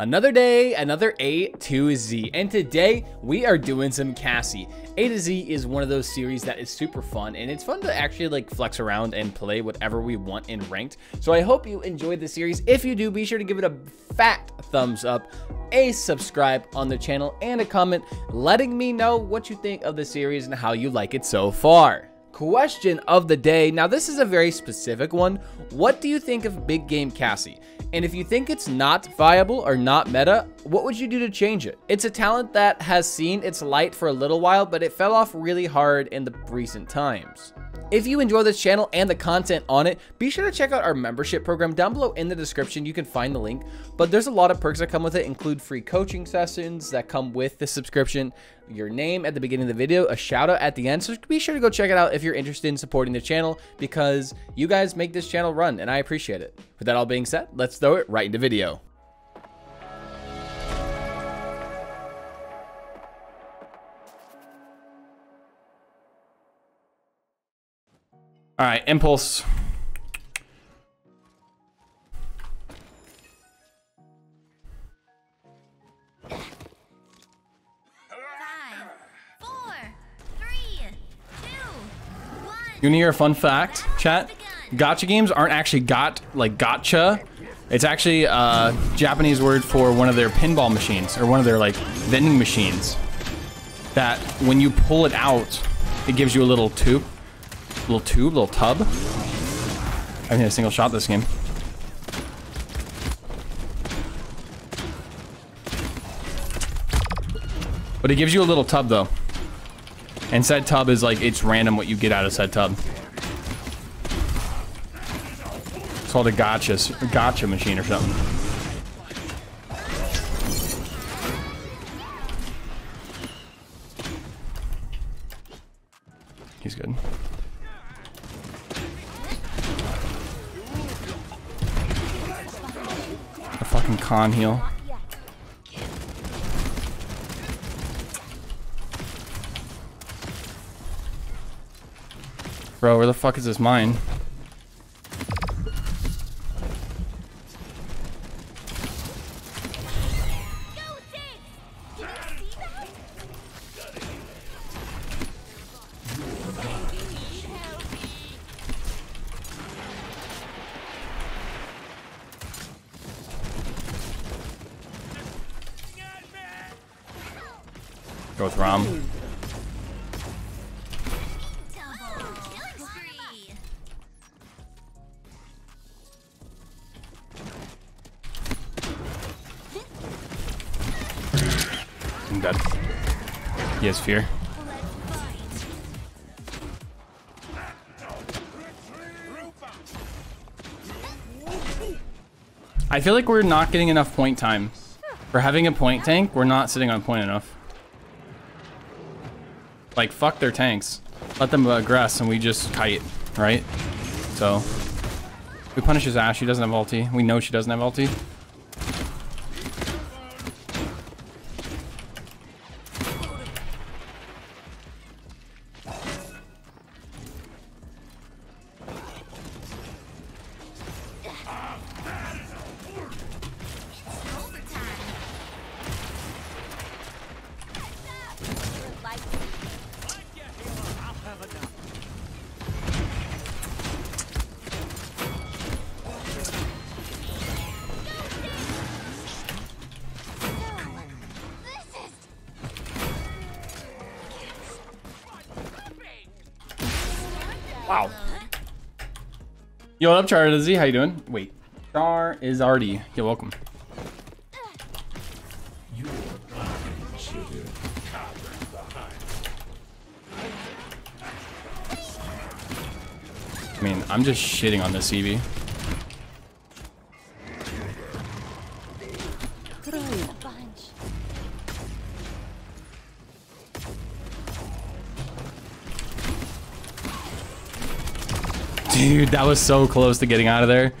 Another day, another A to Z, and today we are doing some Cassie. A to Z is one of those series that is super fun, and it's fun to actually like flex around and play whatever we want in ranked. So I hope you enjoyed the series. If you do, be sure to give it a fat thumbs up, a subscribe on the channel, and a comment letting me know what you think of the series and how you like it so far. Question of the day. Now, this is a very specific one. What do you think of Big Game Cassie? And if you think it's not viable or not meta, what would you do to change it? It's a talent that has seen its light for a little while, but it fell off really hard in the recent times. If you enjoy this channel and the content on it, be sure to check out our membership program down below in the description. You can find the link, but there's a lot of perks that come with it, include free coaching sessions that come with the subscription, your name at the beginning of the video, a shout out at the end. So be sure to go check it out if you're interested in supporting the channel because you guys make this channel run and I appreciate it. With that all being said, let's throw it right into video. All right, impulse. Five, four, three, two, one. You wanna hear a fun fact, chat? Gotcha games aren't actually got like gotcha. It's actually a Japanese word for one of their pinball machines or one of their like vending machines. That when you pull it out, it gives you a little tube, little tube, little tub. I haven't hit a single shot this game. But it gives you a little tub though. And said tub is like, it's random what you get out of said tub. It's called a gotcha, gotcha machine or something. He's good. Con heal. Bro, where the fuck is this mine? Go with Raum. I'm dead. He has fear. I feel like we're not getting enough point time. For having a point tank, we're not sitting on point enough. Like, fuck their tanks. Let them aggress and we just kite, right? So, we punish his ass. She doesn't have ulti. We know she doesn't have ulti. Wow. Yo, what up, Char Z? How you doing? Wait. Char is already. You're welcome. I mean, I'm just shitting on this Evie. Dude, that was so close to getting out of there.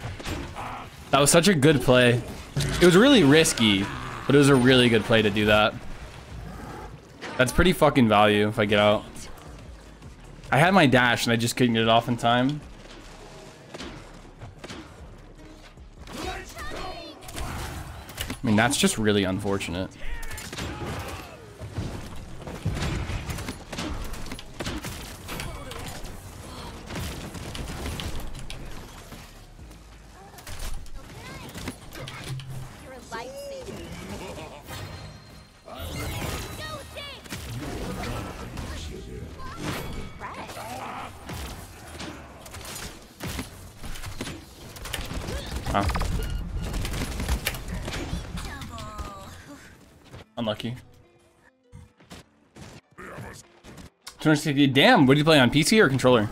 That was such a good play. It was really risky, but it was a really good play to do that. That's pretty fucking value if I get out. I had my dash and I just couldn't get it off in time. I mean, that's just really unfortunate. Unlucky. 260. Damn, what do you play on PC or controller?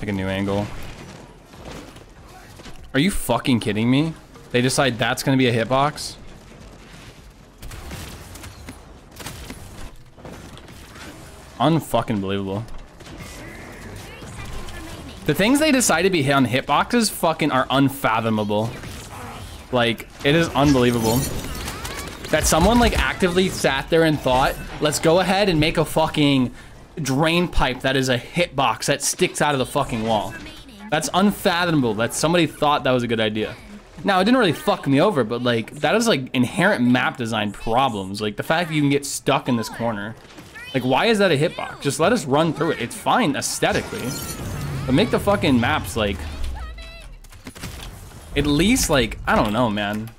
Pick a new angle. Are you fucking kidding me? They decide that's gonna be a hitbox? Unfucking believable. The things they decide to be hit on hitboxes fucking are unfathomable. Like, it is unbelievable. That someone like actively sat there and thought, let's go ahead and make a fucking drain pipe that is a hitbox that sticks out of the fucking wall. That's unfathomable that somebody thought that was a good idea. Now, it didn't really fuck me over, but like, that is like inherent map design problems. Like the fact that you can get stuck in this corner. Like, why is that a hitbox? Just let us run through it. It's fine aesthetically. But make the fucking maps like, at least like, I don't know, man.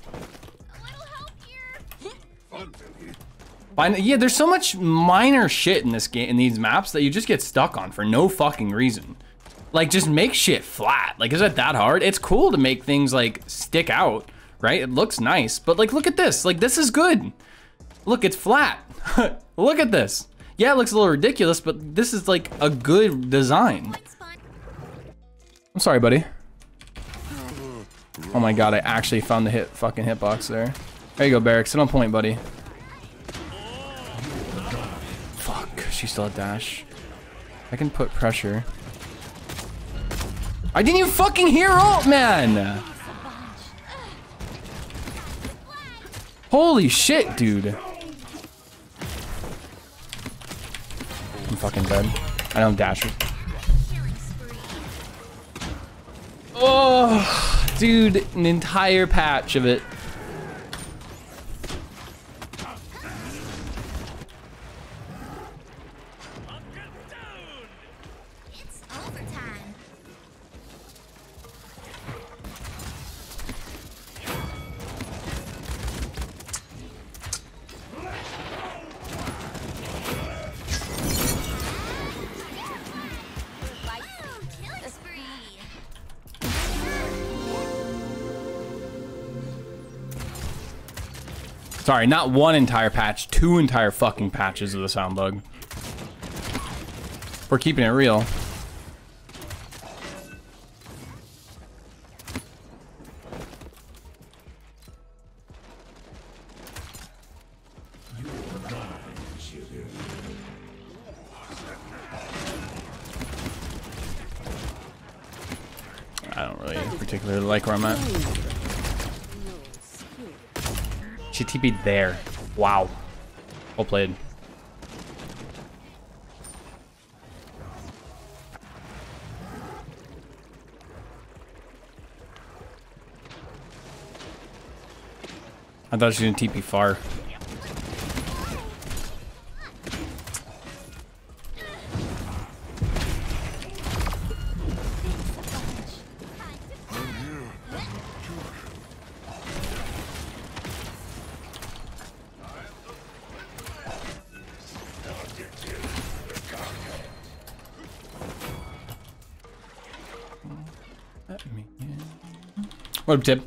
Yeah, there's so much minor shit in this game, in these maps that you just get stuck on for no fucking reason. Like, just make shit flat. Like, is it that hard? It's cool to make things like stick out, right? It looks nice, but like, look at this. Like, this is good. Look, it's flat. look at this. Yeah, it looks a little ridiculous, but this is like a good design. I'm sorry, buddy. Oh my god, I actually found the hit fucking hitbox there. There you go, Barik. Sit on point, buddy. Fuck, she still had dash. I can put pressure. I didn't even fucking hear ult, man! Holy shit, dude. Fucking dead. I don't have dashes. Oh, dude, an entire patch of it. It's overtime. Sorry, not one entire patch, two entire fucking patches of the sound bug. We're keeping it real. I don't really particularly like where I'm at. She TP'd there. Wow. Well played. I thought she was gonna TP far. What up, Tip?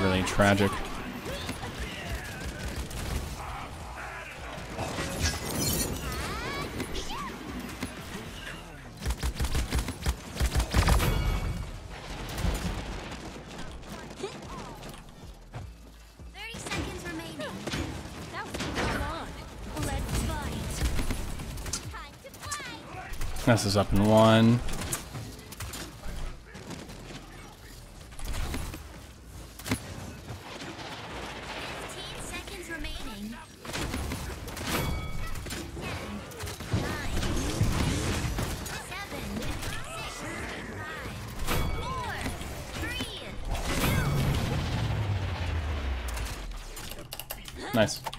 Really tragic. This is up in one. Fifteen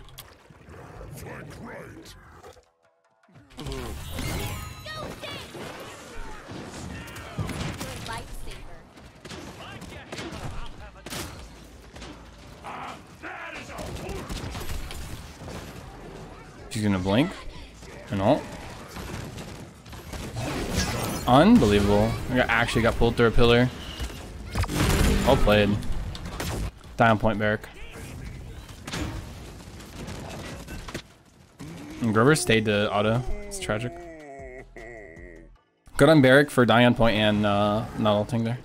blink. And ult. Unbelievable. I got, actually got pulled through a pillar. Well played. Die on point, Barik. And Grover stayed to auto. It's tragic. Good on Barik for dying on point and uh, not ulting there.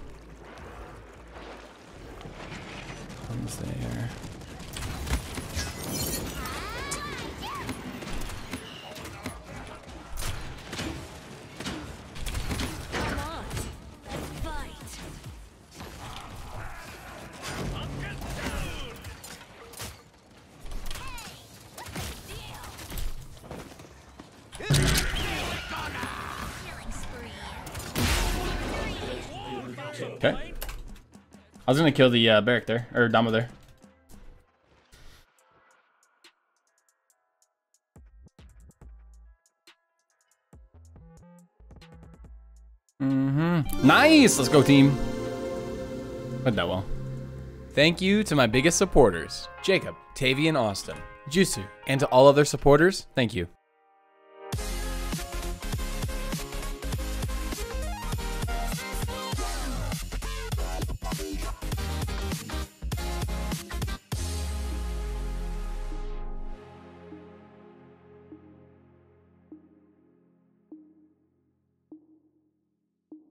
Okay. I was gonna kill the uh, Barik there, or Dama there. Mm-hmm. Nice! Let's go, team. Went that well. Thank you to my biggest supporters, Jacob, Tavian Austin, Jusu, and to all other supporters, thank you.